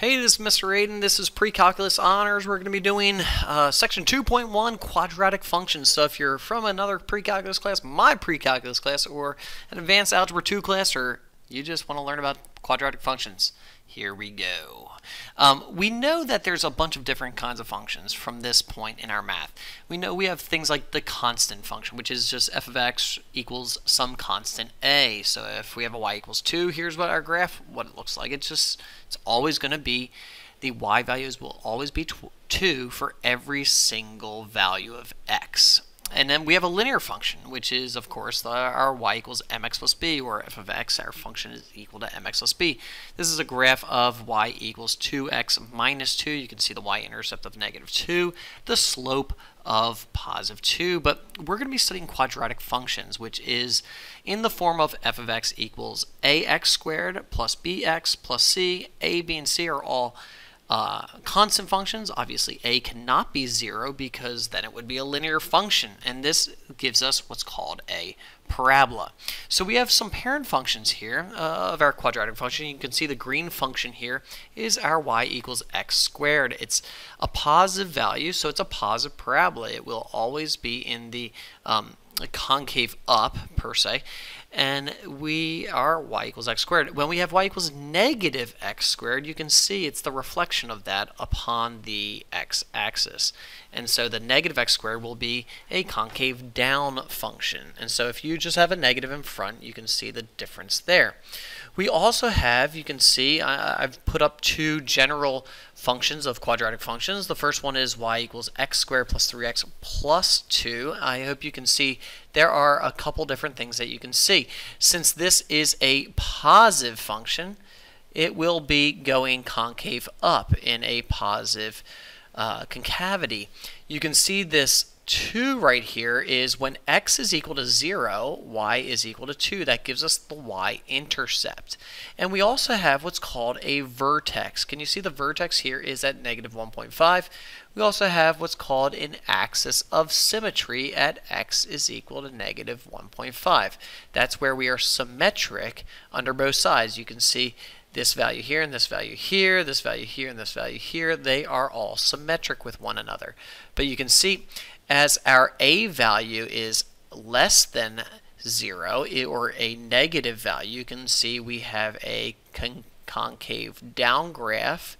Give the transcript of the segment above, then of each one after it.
Hey, this is Mr. Ayton. This is Pre-Calculus Honors. We're going to be doing uh, Section 2.1, Quadratic Functions. So if you're from another pre-calculus class, my pre-calculus class, or an Advanced Algebra 2 class, or you just want to learn about quadratic functions, here we go. Um, we know that there's a bunch of different kinds of functions from this point in our math. We know we have things like the constant function, which is just f of x equals some constant a. So if we have a y equals 2, here's what our graph, what it looks like. It's just, it's always going to be, the y values will always be 2 for every single value of x. And then we have a linear function, which is, of course, the, our y equals mx plus b, or f of x, our function is equal to mx plus b. This is a graph of y equals 2x minus 2. You can see the y-intercept of negative 2, the slope of positive 2. But we're going to be studying quadratic functions, which is in the form of f of x equals ax squared plus bx plus c. a, b, and c are all uh, constant functions, obviously a cannot be 0 because then it would be a linear function, and this gives us what's called a parabola. So we have some parent functions here uh, of our quadratic function. You can see the green function here is our y equals x squared. It's a positive value, so it's a positive parabola. It will always be in the um, concave up, per se and we are y equals x squared. When we have y equals negative x squared, you can see it's the reflection of that upon the x-axis. And so the negative x squared will be a concave down function. And so if you just have a negative in front, you can see the difference there. We also have, you can see, I, have put up two general functions of quadratic functions. The first one is y equals x squared plus 3x plus 2. I hope you can see there are a couple different things that you can see. Since this is a positive function, it will be going concave up in a positive uh, concavity. You can see this 2 right here is when x is equal to 0, y is equal to 2. That gives us the y-intercept. And we also have what's called a vertex. Can you see the vertex here is at negative 1.5? We also have what's called an axis of symmetry at x is equal to negative 1.5. That's where we are symmetric under both sides. You can see this value here and this value here, this value here and this value here, they are all symmetric with one another. But you can see as our a value is less than 0 or a negative value, you can see we have a con concave down graph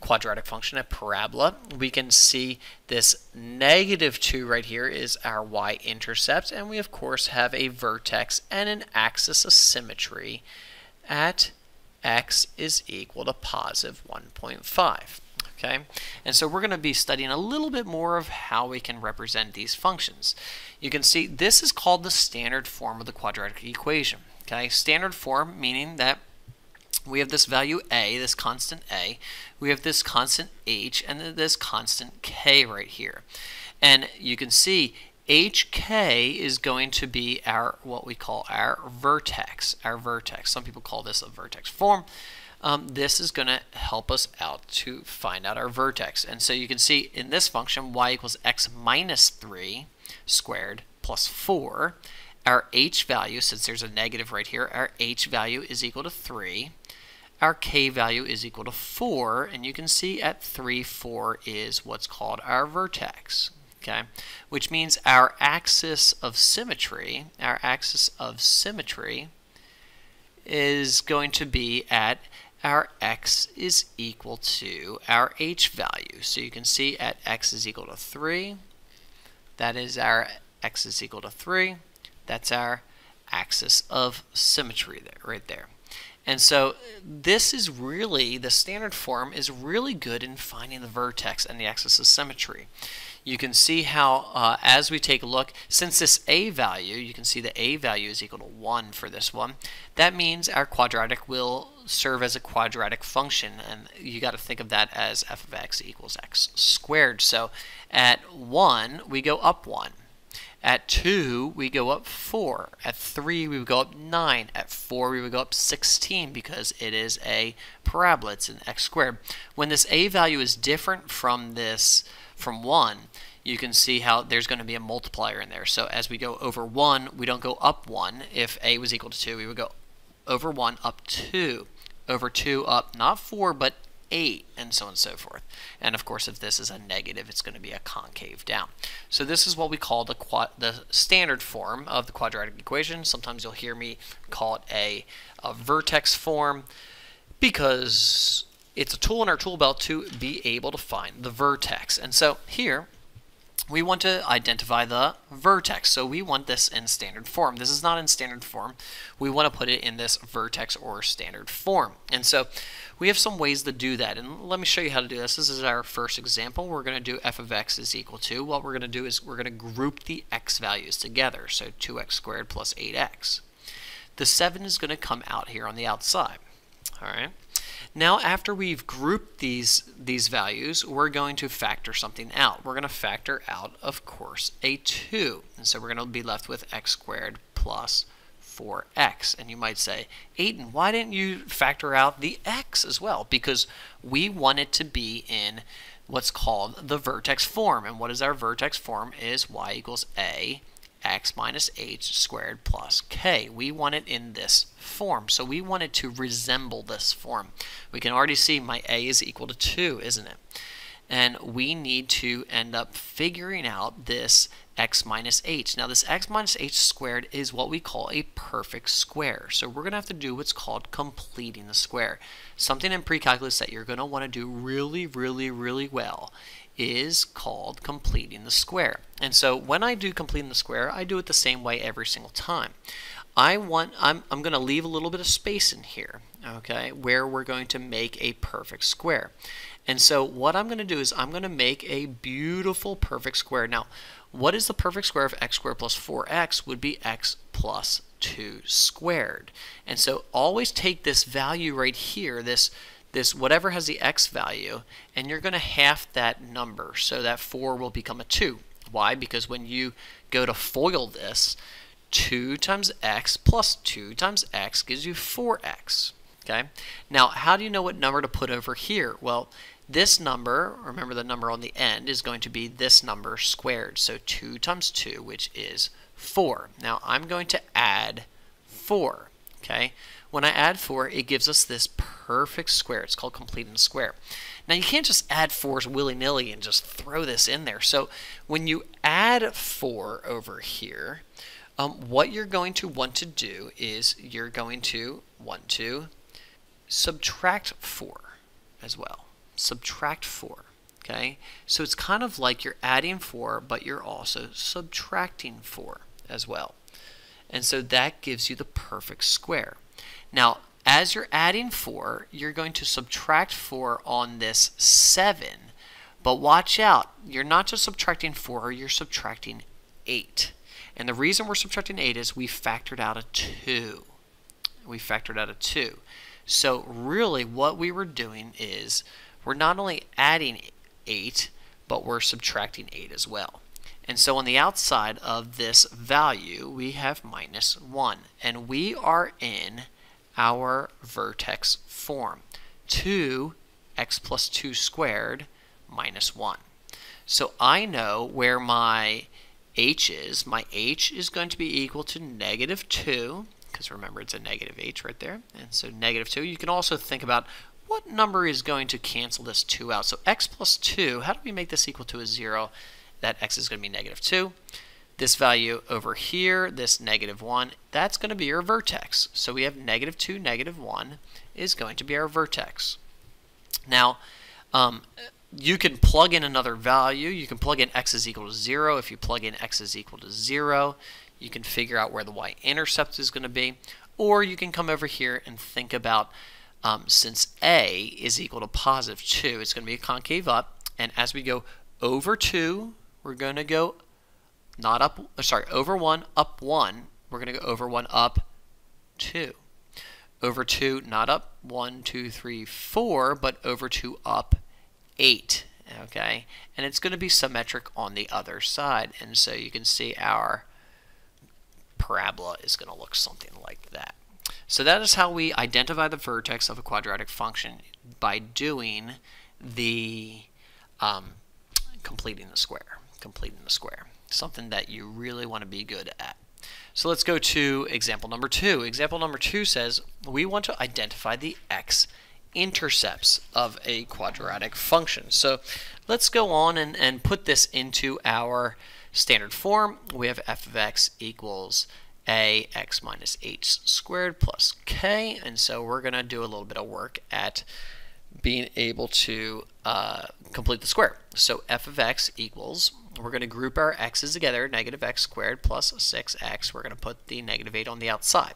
quadratic function, a parabola. We can see this negative 2 right here is our y-intercept, and we of course have a vertex and an axis of symmetry at x is equal to positive 1.5. Okay, and so we're going to be studying a little bit more of how we can represent these functions. You can see this is called the standard form of the quadratic equation. Okay, standard form meaning that we have this value a, this constant a, we have this constant h, and this constant k right here. And you can see hk is going to be our what we call our vertex, our vertex. Some people call this a vertex form um, this is going to help us out to find out our vertex. And so you can see in this function, y equals x minus 3 squared plus 4. Our h value, since there's a negative right here, our h value is equal to 3. Our k value is equal to 4, and you can see at 3, 4 is what's called our vertex. Okay, which means our axis of symmetry, our axis of symmetry is going to be at our x is equal to our h value. So you can see at x is equal to 3, that is our x is equal to 3. That's our axis of symmetry there, right there. And so this is really, the standard form is really good in finding the vertex and the axis of symmetry you can see how uh, as we take a look, since this a value, you can see the a value is equal to 1 for this one, that means our quadratic will serve as a quadratic function, and you got to think of that as f of x equals x squared. So at 1, we go up 1. At 2, we go up 4. At 3, we would go up 9. At 4, we would go up 16 because it is a parabola. It's an x squared. When this a value is different from this from 1, you can see how there's going to be a multiplier in there. So as we go over 1, we don't go up 1. If a was equal to 2, we would go over 1 up 2. Over 2 up not 4, but 8, and so on and so forth. And of course, if this is a negative, it's going to be a concave down. So this is what we call the, the standard form of the quadratic equation. Sometimes you'll hear me call it a, a vertex form because it's a tool in our tool belt to be able to find the vertex. And so here, we want to identify the vertex. So we want this in standard form. This is not in standard form. We want to put it in this vertex or standard form. And so we have some ways to do that. And let me show you how to do this. This is our first example. We're going to do f of x is equal to, what we're going to do is we're going to group the x values together. So 2x squared plus 8x. The 7 is going to come out here on the outside. All right. Now after we've grouped these, these values, we're going to factor something out. We're going to factor out, of course, a 2. And so we're going to be left with x squared plus 4x. And you might say, Ayton, why didn't you factor out the x as well? Because we want it to be in what's called the vertex form. And what is our vertex form is y equals a x minus h squared plus k. We want it in this form. So we want it to resemble this form. We can already see my a is equal to 2, isn't it? And we need to end up figuring out this x minus h. Now this x minus h squared is what we call a perfect square. So we're going to have to do what's called completing the square. Something in pre-calculus that you're going to want to do really, really, really well is called completing the square. And so when I do completing the square, I do it the same way every single time. I want, I'm, I'm going to leave a little bit of space in here, okay, where we're going to make a perfect square. And so what I'm going to do is I'm going to make a beautiful perfect square. Now, what is the perfect square of x squared plus 4x would be x plus 2 squared. And so always take this value right here, this this whatever has the x value, and you're going to half that number. So that 4 will become a 2. Why? Because when you go to FOIL this, 2 times x plus 2 times x gives you 4x. Okay. Now, how do you know what number to put over here? Well, this number, remember the number on the end, is going to be this number squared. So 2 times 2, which is 4. Now, I'm going to add 4. Okay. When I add 4, it gives us this perfect square. It's called completing the square. Now you can't just add 4s willy-nilly and just throw this in there. So when you add 4 over here, um, what you're going to want to do is you're going to want to subtract 4 as well. Subtract 4. Okay, so it's kind of like you're adding 4, but you're also subtracting 4 as well. And so that gives you the perfect square. Now, as you're adding 4, you're going to subtract 4 on this 7. But watch out, you're not just subtracting 4, you're subtracting 8. And the reason we're subtracting 8 is we factored out a 2. We factored out a 2. So really what we were doing is we're not only adding 8, but we're subtracting 8 as well. And so on the outside of this value, we have minus 1. And we are in our vertex form. 2 x plus 2 squared minus 1. So I know where my h is. My h is going to be equal to negative 2, because remember it's a negative h right there. And so negative 2. You can also think about what number is going to cancel this 2 out. So x plus 2, how do we make this equal to a 0? That x is going to be negative 2. This value over here, this negative 1, that's going to be our vertex. So we have negative 2, negative 1 is going to be our vertex. Now, um, you can plug in another value. You can plug in x is equal to 0. If you plug in x is equal to 0, you can figure out where the y-intercept is going to be. Or you can come over here and think about um, since a is equal to positive 2, it's going to be a concave up. And as we go over 2, we're going to go not up, uh, sorry, over 1, up 1. We're going to go over 1, up 2. Over 2, not up 1, 2, 3, 4, but over 2, up 8. Okay, and it's going to be symmetric on the other side. And so you can see our parabola is going to look something like that. So that is how we identify the vertex of a quadratic function by doing the um, completing the square. Completing the square something that you really want to be good at. So let's go to example number two. Example number two says we want to identify the x intercepts of a quadratic function. So let's go on and, and put this into our standard form. We have f of x equals a x minus h squared plus k, and so we're going to do a little bit of work at being able to uh, complete the square. So f of x equals, we're going to group our x's together, negative x squared plus 6x. We're going to put the negative 8 on the outside.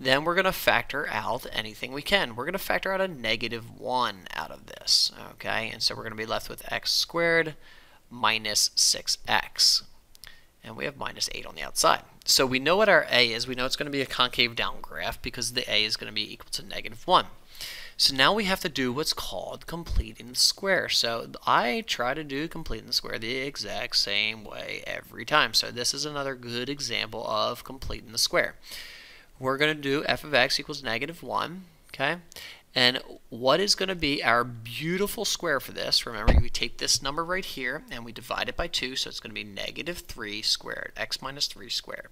Then we're going to factor out anything we can. We're going to factor out a negative 1 out of this. Okay, and so we're going to be left with x squared minus 6x. And we have minus 8 on the outside. So we know what our a is. We know it's going to be a concave down graph because the a is going to be equal to negative 1. So now we have to do what's called completing the square. So I try to do completing the square the exact same way every time. So this is another good example of completing the square. We're going to do f of x equals negative 1, okay? And what is going to be our beautiful square for this? Remember, we take this number right here and we divide it by 2, so it's going to be negative 3 squared, x minus 3 squared.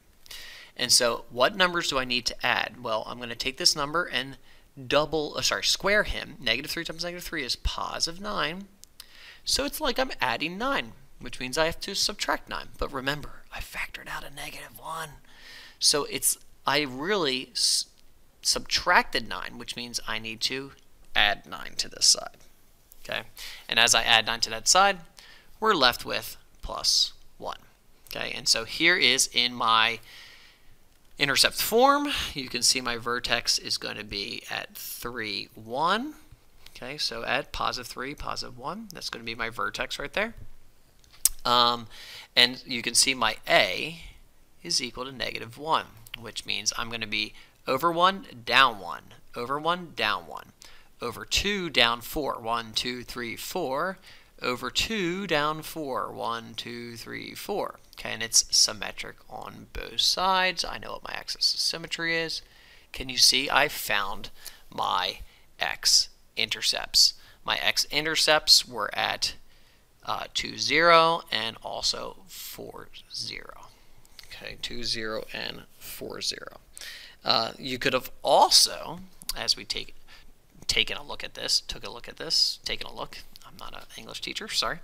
And so what numbers do I need to add? Well, I'm going to take this number and double, uh, sorry, square him. Negative 3 times negative 3 is positive 9. So it's like I'm adding 9, which means I have to subtract 9. But remember, I factored out a negative 1. So it's I really subtracted 9, which means I need to add 9 to this side. Okay, And as I add 9 to that side, we're left with plus 1. Okay, and so here is in my intercept form, you can see my vertex is going to be at 3, 1. Okay, so at positive 3, positive 1, that's going to be my vertex right there. Um, and you can see my A is equal to negative 1, which means I'm going to be over 1, down 1, over 1, down 1, over 2, down 4, 1, 2, 3, 4, over 2, down 4, 1, 2, 3, 4. Okay, and it's symmetric on both sides. I know what my axis of symmetry is. Can you see I found my x-intercepts? My x-intercepts were at uh, 2, 0 and also 4, 0. Okay, 2, 0 and 4, 0. Uh, you could have also, as we take taken a look at this, took a look at this, taken a look, I'm not an English teacher, sorry,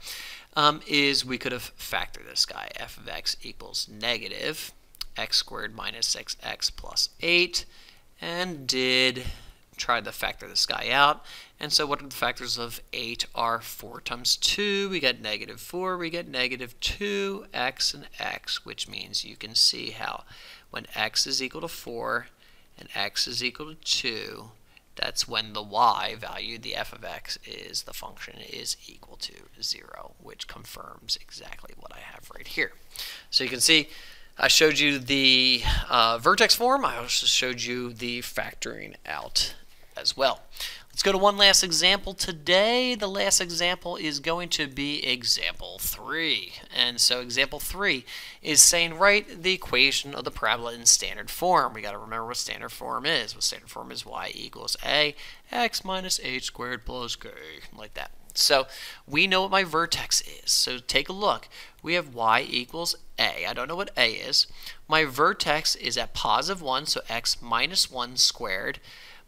um, is we could have factored this guy. f of x equals negative x squared minus 6x plus 8, and did try to factor this guy out. And so what are the factors of 8 are 4 times 2, we get negative 4, we get negative 2x and x, which means you can see how when x is equal to 4 and x is equal to 2, that's when the y value, the f of x, is the function is equal to 0, which confirms exactly what I have right here. So you can see I showed you the uh, vertex form. I also showed you the factoring out as well. Let's go to one last example today. The last example is going to be example 3. And so example 3 is saying write the equation of the parabola in standard form. We got to remember what standard form is. What standard form is y equals a x minus h squared plus k, like that. So we know what my vertex is. So take a look. We have y equals a. I don't know what a is. My vertex is at positive 1, so x minus 1 squared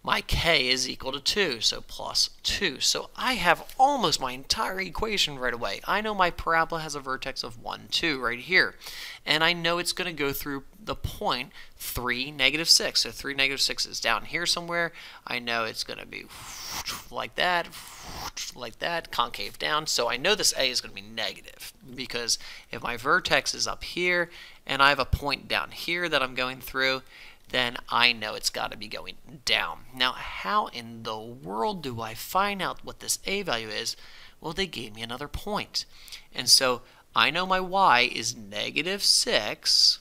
my k is equal to 2, so plus 2. So I have almost my entire equation right away. I know my parabola has a vertex of 1, 2 right here. And I know it's going to go through the point 3, negative 6. So 3, negative 6 is down here somewhere. I know it's going to be like that, like that, concave down. So I know this A is going to be negative because if my vertex is up here and I have a point down here that I'm going through, then I know it's got to be going down. Now, how in the world do I find out what this A value is? Well, they gave me another point. And so I know my Y is negative 6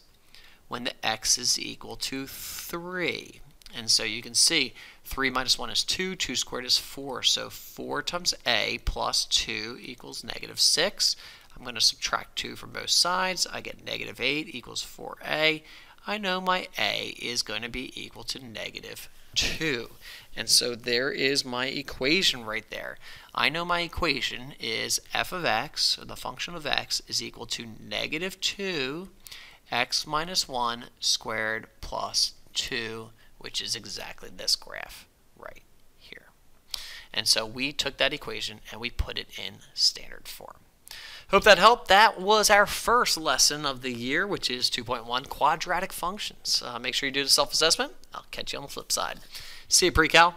when the X is equal to 3. And so you can see 3 minus 1 is 2, 2 squared is 4. So 4 times A plus 2 equals negative 6. I'm going to subtract 2 from both sides. I get negative 8 equals 4A. I know my a is going to be equal to negative 2. And so there is my equation right there. I know my equation is f of x, or the function of x, is equal to negative 2 x minus 1 squared plus 2, which is exactly this graph right here. And so we took that equation and we put it in standard form. Hope that helped. That was our first lesson of the year, which is 2.1 quadratic functions. Uh, make sure you do the self-assessment. I'll catch you on the flip side. See you, pre-cal.